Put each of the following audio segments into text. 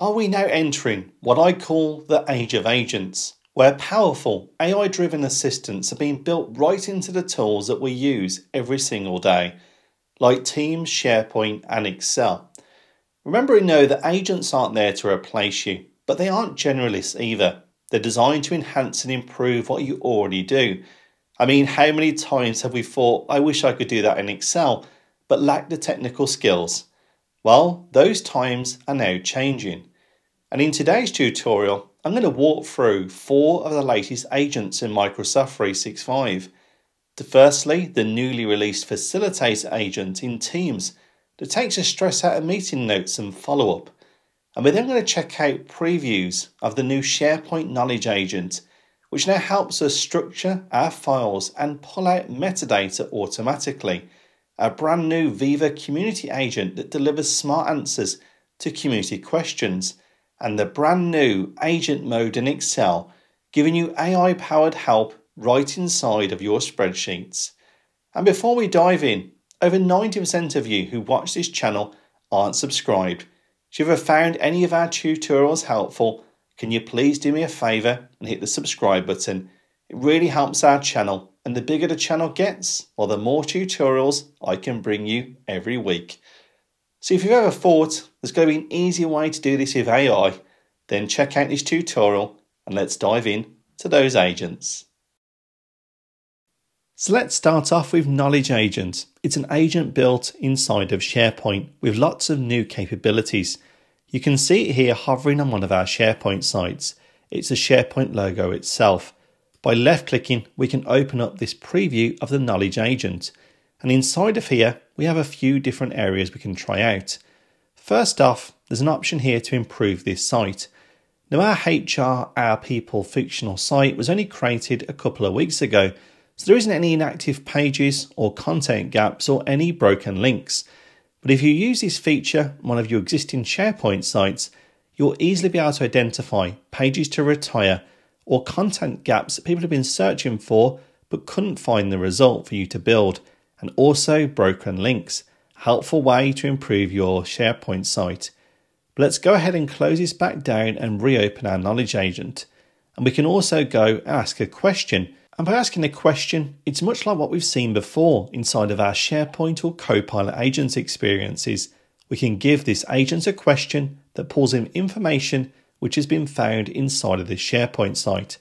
Are we now entering what I call the age of agents, where powerful AI driven assistants are being built right into the tools that we use every single day, like Teams, SharePoint, and Excel? Remember, know that agents aren't there to replace you, but they aren't generalists either. They're designed to enhance and improve what you already do. I mean, how many times have we thought, I wish I could do that in Excel, but lack the technical skills? Well, those times are now changing. And in today's tutorial, I'm going to walk through four of the latest agents in Microsoft 365. The firstly, the newly released Facilitator agent in Teams that takes the stress out of meeting notes and follow-up. And we're then going to check out previews of the new SharePoint Knowledge Agent, which now helps us structure our files and pull out metadata automatically. A brand new Viva Community Agent that delivers smart answers to community questions and the brand new agent mode in Excel, giving you AI powered help right inside of your spreadsheets. And before we dive in, over 90% of you who watch this channel aren't subscribed. If you've ever found any of our tutorials helpful, can you please do me a favour and hit the subscribe button? It really helps our channel, and the bigger the channel gets, well, the more tutorials I can bring you every week. So if you've ever thought there's going to be an easier way to do this with AI, then check out this tutorial and let's dive in to those agents. So let's start off with Knowledge Agent. It's an agent built inside of SharePoint with lots of new capabilities. You can see it here hovering on one of our SharePoint sites. It's the SharePoint logo itself. By left clicking, we can open up this preview of the Knowledge Agent. And inside of here, we have a few different areas we can try out. First off, there's an option here to improve this site. Now our HR, our people fictional site was only created a couple of weeks ago, so there isn't any inactive pages or content gaps or any broken links. But if you use this feature on one of your existing SharePoint sites, you'll easily be able to identify pages to retire or content gaps that people have been searching for but couldn't find the result for you to build and also broken links, helpful way to improve your SharePoint site. But let's go ahead and close this back down and reopen our knowledge agent. And we can also go ask a question. And by asking a question, it's much like what we've seen before inside of our SharePoint or Copilot agents experiences. We can give this agent a question that pulls in information which has been found inside of the SharePoint site.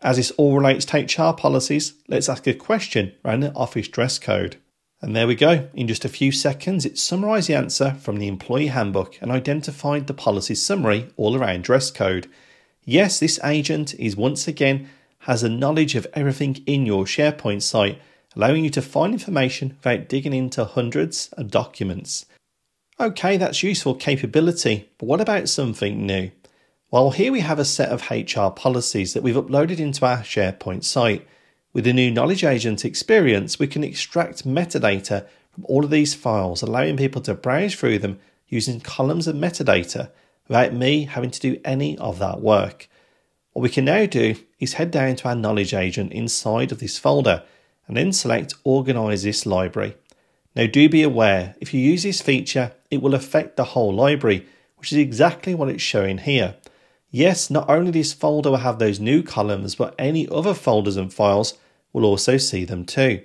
As this all relates to HR policies, let's ask a question around the office dress code. And there we go. In just a few seconds, it summarised the answer from the employee handbook and identified the policy summary all around dress code. Yes, this agent is once again has a knowledge of everything in your SharePoint site, allowing you to find information without digging into hundreds of documents. Okay, that's useful capability, but what about something new? Well, here we have a set of HR policies that we've uploaded into our SharePoint site. With the new Knowledge Agent experience, we can extract metadata from all of these files, allowing people to browse through them using columns of metadata without me having to do any of that work. What we can now do is head down to our Knowledge Agent inside of this folder and then select Organize this library. Now do be aware, if you use this feature, it will affect the whole library, which is exactly what it's showing here. Yes, not only this folder will have those new columns, but any other folders and files will also see them too.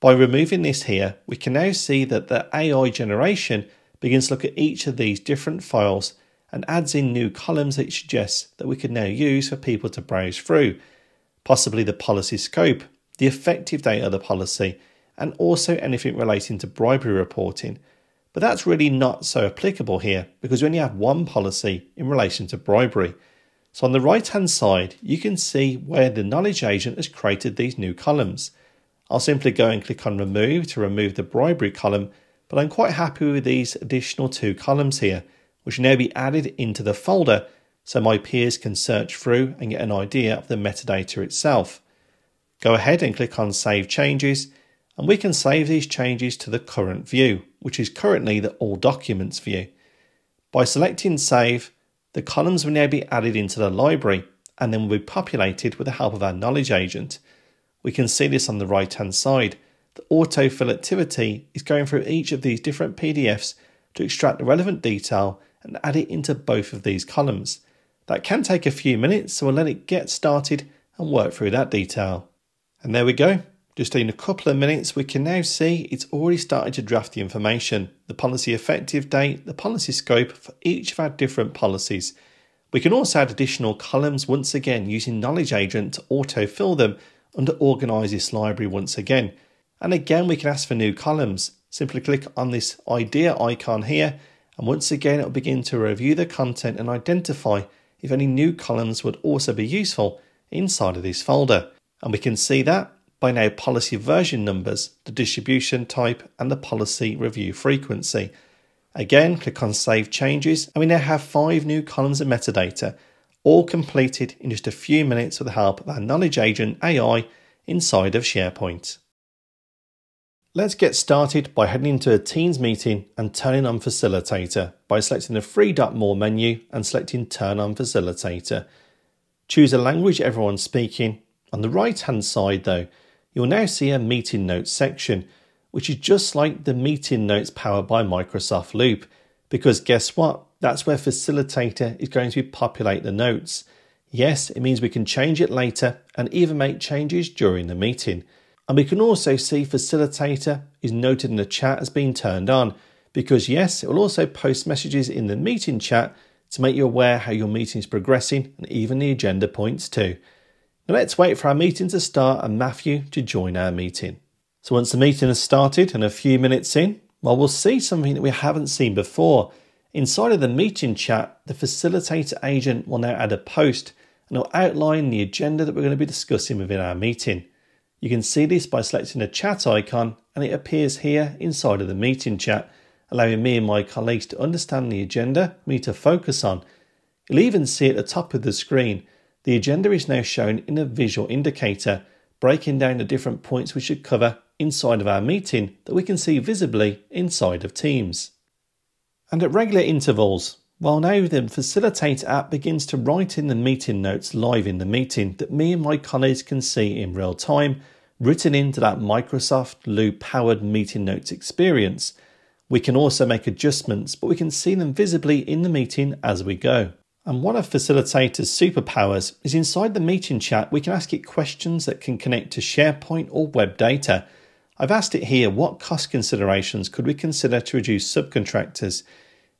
By removing this here, we can now see that the AI generation begins to look at each of these different files and adds in new columns that suggests that we can now use for people to browse through, possibly the policy scope, the effective date of the policy, and also anything relating to bribery reporting, but that's really not so applicable here because we only have one policy in relation to bribery. So on the right hand side, you can see where the knowledge agent has created these new columns. I'll simply go and click on remove to remove the bribery column, but I'm quite happy with these additional two columns here, which will now be added into the folder so my peers can search through and get an idea of the metadata itself. Go ahead and click on save changes and we can save these changes to the current view, which is currently the All Documents view. By selecting Save, the columns will now be added into the library and then will be populated with the help of our Knowledge Agent. We can see this on the right hand side. The autofill activity is going through each of these different PDFs to extract the relevant detail and add it into both of these columns. That can take a few minutes, so we'll let it get started and work through that detail. And there we go. Just in a couple of minutes, we can now see it's already started to draft the information, the policy effective date, the policy scope for each of our different policies. We can also add additional columns once again using Knowledge Agent to autofill them under Organise this library once again. And again, we can ask for new columns. Simply click on this idea icon here, and once again, it will begin to review the content and identify if any new columns would also be useful inside of this folder. And we can see that by now policy version numbers, the distribution type, and the policy review frequency. Again, click on Save Changes, and we now have five new columns of metadata, all completed in just a few minutes with the help of our Knowledge Agent AI inside of SharePoint. Let's get started by heading into a Teams meeting and turning on Facilitator by selecting the three dot more menu and selecting Turn on Facilitator. Choose a language everyone's speaking. On the right hand side, though, you'll now see a meeting notes section, which is just like the meeting notes powered by Microsoft Loop. Because guess what? That's where Facilitator is going to populate the notes. Yes, it means we can change it later and even make changes during the meeting. And we can also see Facilitator is noted in the chat as being turned on because, yes, it will also post messages in the meeting chat to make you aware how your meeting is progressing and even the agenda points too. Let's wait for our meeting to start and Matthew to join our meeting. So once the meeting has started and a few minutes in, well, we'll see something that we haven't seen before. Inside of the meeting chat, the facilitator agent will now add a post and will outline the agenda that we're going to be discussing within our meeting. You can see this by selecting the chat icon and it appears here inside of the meeting chat, allowing me and my colleagues to understand the agenda need to focus on. You'll even see at the top of the screen, the agenda is now shown in a visual indicator, breaking down the different points we should cover inside of our meeting that we can see visibly inside of Teams. And at regular intervals, while now the Facilitator app begins to write in the meeting notes live in the meeting that me and my colleagues can see in real time, written into that Microsoft Loop powered meeting notes experience. We can also make adjustments, but we can see them visibly in the meeting as we go. And one of Facilitator's superpowers is inside the meeting chat, we can ask it questions that can connect to SharePoint or web data. I've asked it here what cost considerations could we consider to reduce subcontractors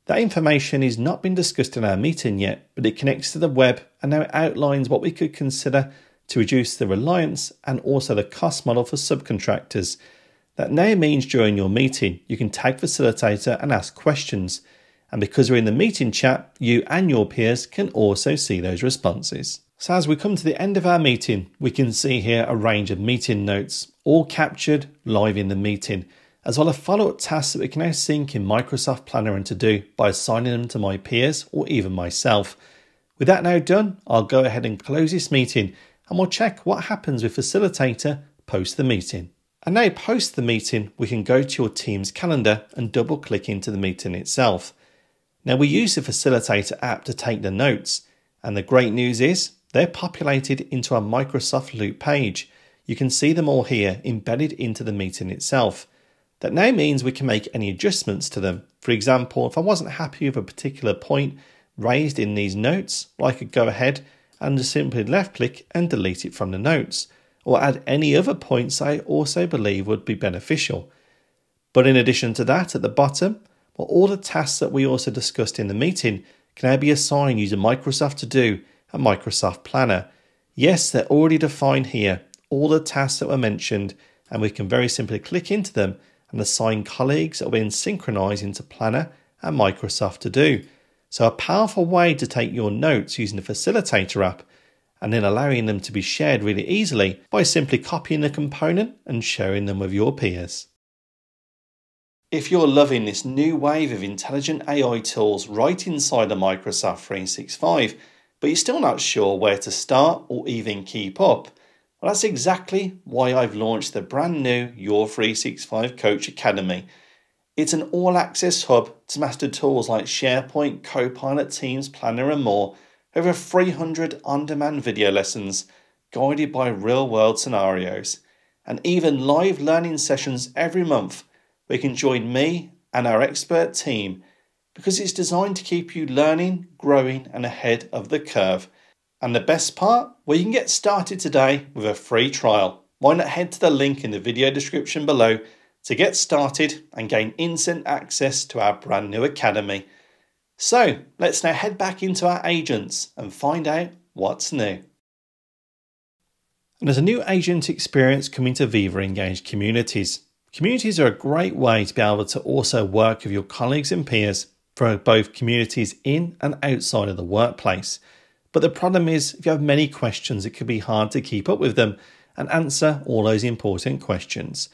that information is not been discussed in our meeting yet, but it connects to the web and now it outlines what we could consider to reduce the reliance and also the cost model for subcontractors. That now means during your meeting, you can tag facilitator and ask questions. And because we're in the meeting chat, you and your peers can also see those responses. So as we come to the end of our meeting, we can see here a range of meeting notes, all captured live in the meeting as well as follow-up tasks that we can now sync in Microsoft Planner and To Do by assigning them to my peers or even myself. With that now done, I'll go ahead and close this meeting and we'll check what happens with Facilitator post the meeting. And now post the meeting, we can go to your team's calendar and double click into the meeting itself. Now we use the Facilitator app to take the notes and the great news is they're populated into a Microsoft Loop page. You can see them all here embedded into the meeting itself. That now means we can make any adjustments to them. For example, if I wasn't happy with a particular point raised in these notes, I could go ahead and just simply left click and delete it from the notes, or add any other points I also believe would be beneficial. But in addition to that, at the bottom, well, all the tasks that we also discussed in the meeting can now be assigned using Microsoft To Do and Microsoft Planner. Yes, they're already defined here, all the tasks that were mentioned, and we can very simply click into them and assign colleagues that will then synchronized into Planner and Microsoft To Do. So, a powerful way to take your notes using the Facilitator app and then allowing them to be shared really easily by simply copying the component and sharing them with your peers. If you're loving this new wave of intelligent AI tools right inside of Microsoft 365, but you're still not sure where to start or even keep up, well, that's exactly why I've launched the brand new Your 365 Coach Academy. It's an all access hub to master tools like SharePoint, Copilot, Teams, Planner, and more. Over 300 on demand video lessons guided by real world scenarios, and even live learning sessions every month where you can join me and our expert team because it's designed to keep you learning, growing, and ahead of the curve. And the best part? Well, you can get started today with a free trial. Why not head to the link in the video description below to get started and gain instant access to our brand new academy. So let's now head back into our agents and find out what's new. And there's a new agent experience coming to Viva Engage communities. Communities are a great way to be able to also work with your colleagues and peers for both communities in and outside of the workplace. But the problem is, if you have many questions, it can be hard to keep up with them and answer all those important questions.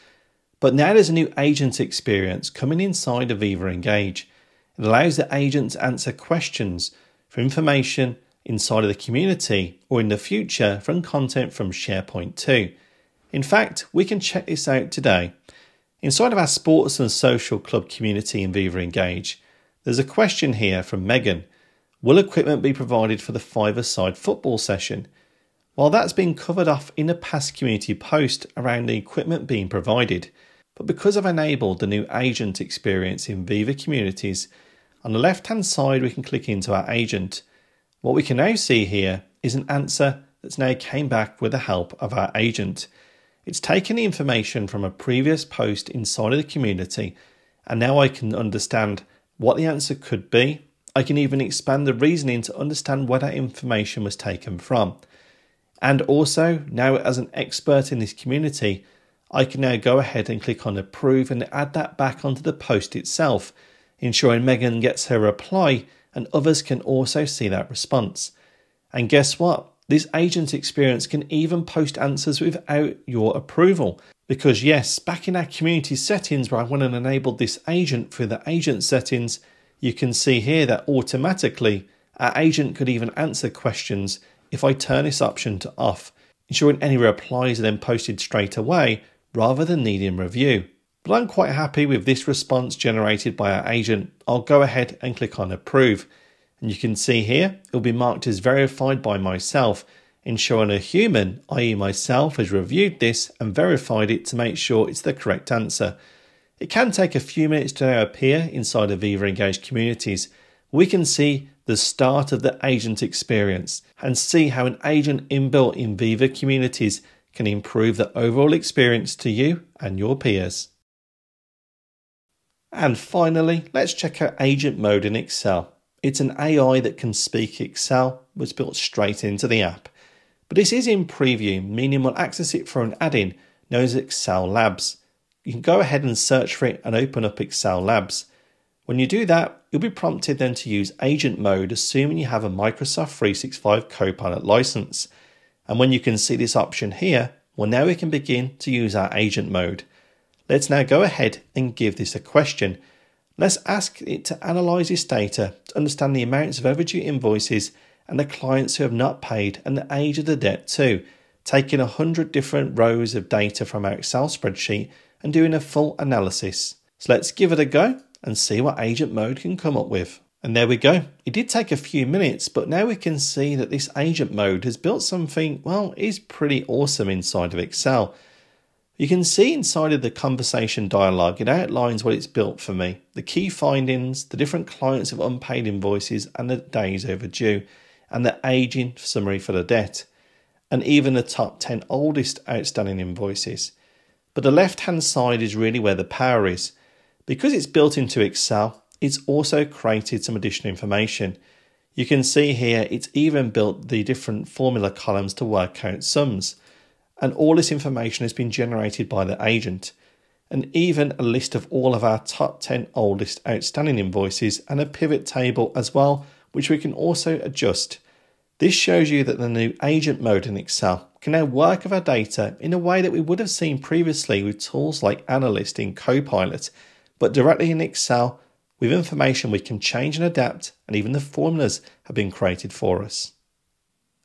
But now there's a new agent experience coming inside of Viva Engage. It allows the agent to answer questions for information inside of the community or in the future from content from SharePoint too. In fact, we can check this out today. Inside of our sports and social club community in Viva Engage, there's a question here from Megan. Will equipment be provided for the five-a-side football session? While that's been covered off in a past community post around the equipment being provided, but because I've enabled the new agent experience in Viva Communities, on the left hand side we can click into our agent. What we can now see here is an answer that's now came back with the help of our agent. It's taken the information from a previous post inside of the community and now I can understand what the answer could be. I can even expand the reasoning to understand where that information was taken from. And also, now as an expert in this community, I can now go ahead and click on approve and add that back onto the post itself, ensuring Megan gets her reply and others can also see that response. And guess what? This agent experience can even post answers without your approval. Because yes, back in our community settings where I went and enabled this agent for the agent settings, you can see here that automatically our agent could even answer questions if I turn this option to off, ensuring any replies are then posted straight away rather than needing review. But I'm quite happy with this response generated by our agent. I'll go ahead and click on approve. And you can see here, it will be marked as verified by myself ensuring a human, i.e., myself, has reviewed this and verified it to make sure it's the correct answer. It can take a few minutes to now appear inside of Viva Engage communities. We can see the start of the agent experience and see how an agent inbuilt in Viva communities can improve the overall experience to you and your peers. And finally, let's check out agent mode in Excel. It's an AI that can speak Excel, was built straight into the app. But this is in preview, meaning we'll access it for an add-in known as Excel Labs. You can go ahead and search for it and open up Excel Labs. When you do that, you'll be prompted then to use agent mode assuming you have a Microsoft 365 Copilot license. And when you can see this option here, well now we can begin to use our agent mode. Let's now go ahead and give this a question. Let's ask it to analyze this data to understand the amounts of overdue invoices and the clients who have not paid and the age of the debt too, taking a hundred different rows of data from our Excel spreadsheet and doing a full analysis. So let's give it a go and see what agent mode can come up with. And there we go. It did take a few minutes, but now we can see that this agent mode has built something, well, is pretty awesome inside of Excel. You can see inside of the conversation dialog, it outlines what it's built for me, the key findings, the different clients of unpaid invoices, and the days overdue and the aging summary for the debt, and even the top 10 oldest outstanding invoices. But the left hand side is really where the power is. Because it's built into Excel, it's also created some additional information. You can see here it's even built the different formula columns to work out sums. And all this information has been generated by the agent. And even a list of all of our top 10 oldest outstanding invoices and a pivot table as well, which we can also adjust this shows you that the new agent mode in Excel can now work with our data in a way that we would have seen previously with tools like Analyst in Copilot, but directly in Excel with information we can change and adapt, and even the formulas have been created for us.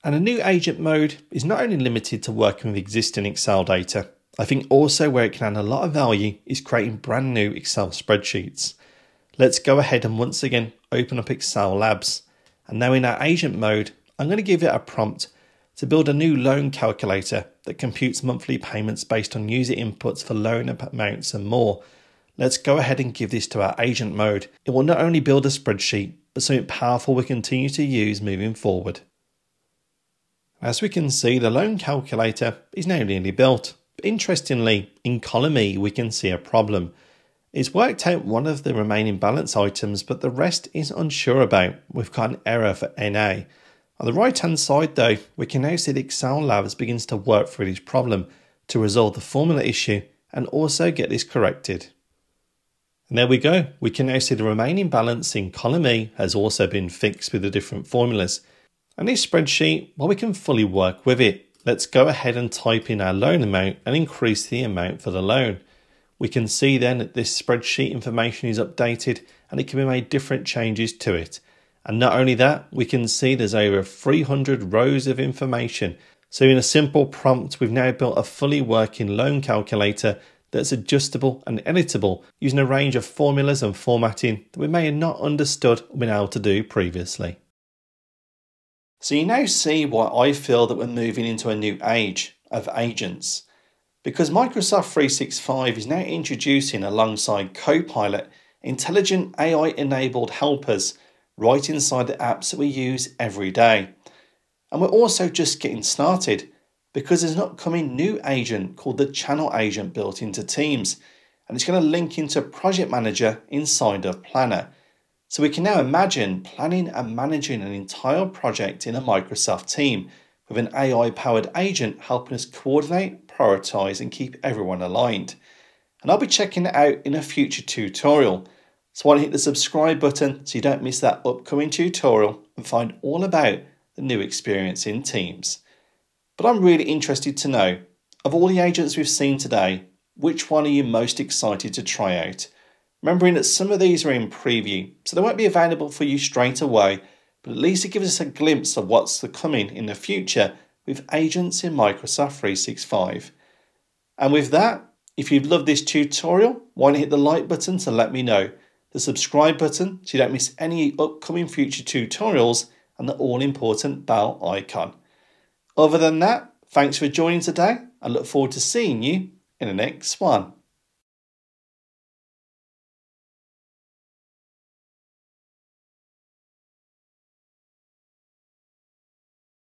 And a new agent mode is not only limited to working with existing Excel data, I think also where it can add a lot of value is creating brand new Excel spreadsheets. Let's go ahead and once again open up Excel Labs. And now in our agent mode, I'm going to give it a prompt to build a new loan calculator that computes monthly payments based on user inputs for loan amounts and more. Let's go ahead and give this to our agent mode. It will not only build a spreadsheet, but something powerful we continue to use moving forward. As we can see, the loan calculator is now nearly built. Interestingly, in column E, we can see a problem. It's worked out one of the remaining balance items, but the rest is unsure about. We've got an error for NA. On the right hand side though, we can now see the Excel Labs begins to work through this problem to resolve the formula issue and also get this corrected. And there we go, we can now see the remaining balance in column E has also been fixed with the different formulas. And this spreadsheet, well we can fully work with it. Let's go ahead and type in our loan amount and increase the amount for the loan. We can see then that this spreadsheet information is updated and it can be made different changes to it. And not only that, we can see there's over 300 rows of information. So in a simple prompt, we've now built a fully working loan calculator that's adjustable and editable using a range of formulas and formatting that we may have not understood or been able to do previously. So you now see why I feel that we're moving into a new age of agents. Because Microsoft 365 is now introducing alongside Copilot intelligent AI enabled helpers right inside the apps that we use every day. And we're also just getting started because there's an upcoming new agent called the Channel Agent built into Teams, and it's going to link into Project Manager inside of Planner. So we can now imagine planning and managing an entire project in a Microsoft team with an AI powered agent helping us coordinate, prioritize, and keep everyone aligned. And I'll be checking it out in a future tutorial. So why don't hit the subscribe button so you don't miss that upcoming tutorial and find all about the new experience in Teams. But I'm really interested to know, of all the agents we've seen today, which one are you most excited to try out? Remembering that some of these are in preview, so they won't be available for you straight away, but at least it gives us a glimpse of what's coming in the future with agents in Microsoft 365. And with that, if you've loved this tutorial, why not hit the like button to let me know the subscribe button so you don't miss any upcoming future tutorials, and the all important bell icon. Other than that, thanks for joining today. I look forward to seeing you in the next one.